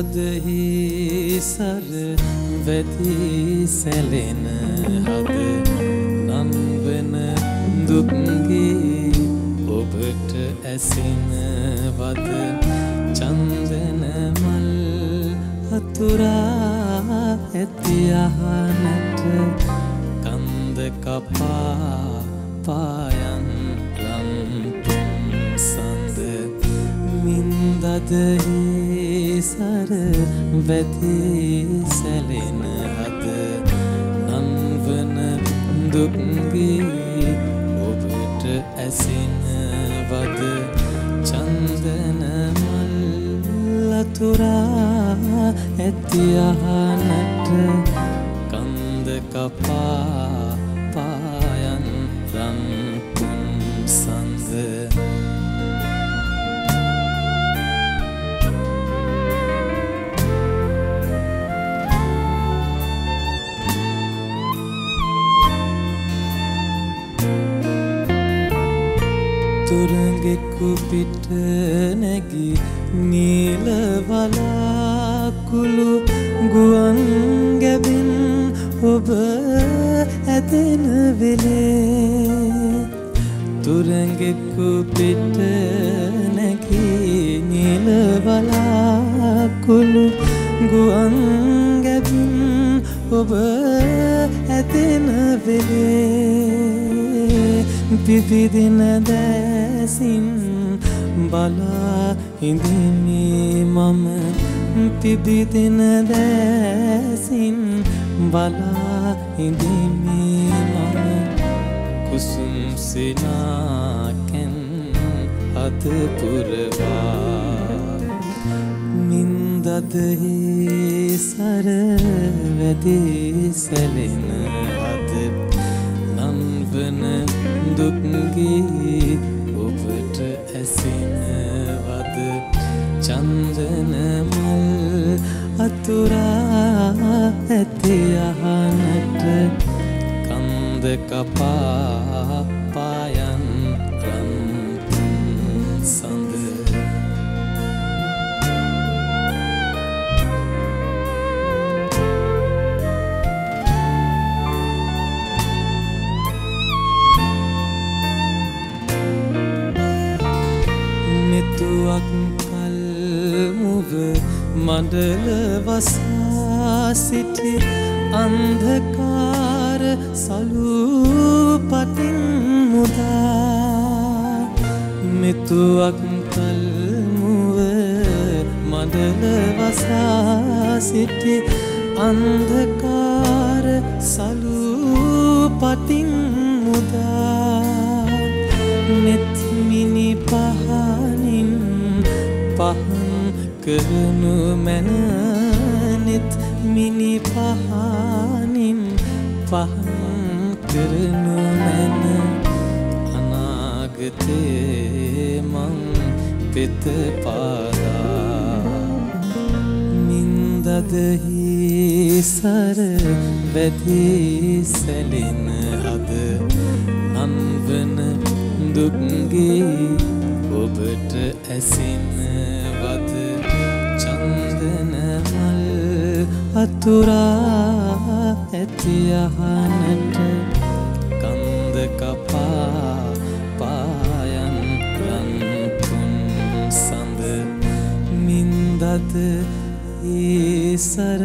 නින්දදහි සර වැදී සැලෙන හද නන්වන දුක්ගේ ඔබට ඇසින වද චන්දන මල් අතුරා ඇති අහනට කන්ද කපා පායන් ලම්පුම් සඳ මින්දදහි සර වැදී සැලෙන හද නන්වන දුක්ගේ ඔබට ඇසින වද චන්දන මල්ලතුරා ඇති අහනට කන්ද කපා තුරගෙකු පිට නැගි නීලවලාකුළු ගුවන් ගැබින් ඔබ ඇදෙන වෙලේ. තුරගෙකු පිට නැගි නීලවලාකුළු ගුවන් ගැබින් ඔබ ඇදෙන වෙලේ. පිපිදින දැසින් බලා හිඳිමි මම. පිබිදින දැසින් බලා හිඳිමි මම. කුසුම් සිනාකැන් හතපුරවා මින්දදහි සර වැදී සැලෙන හද නන්වන දුක්ගේ ඔබට ඇසිනවද? චන්දන මල් අතුරා ඇති අහනට කන්ද කපා මෙතුවක් කල්මුව මඩල වසා සිටි අන්ධකාර සලූපටින් මුදා. මෙතුවක් කල්මුව මඩල වසා සිටි අන්ධකාර සලූපටින් මුදා. පහන් කරනු මැනනෙත් මිනි පහනින් පහන් කරනු මැන අනාගතේ මං පෙත පාදා. නින්දදහි සර වැදී සැලෙන හද නන්වන දුක්ගේ ඔබට ඇසිනවද චන්දන මල් අතුරා ඇති අහනට කන්ද කපා පායන් රන්කුන් සඳ මින්දද ඒ සර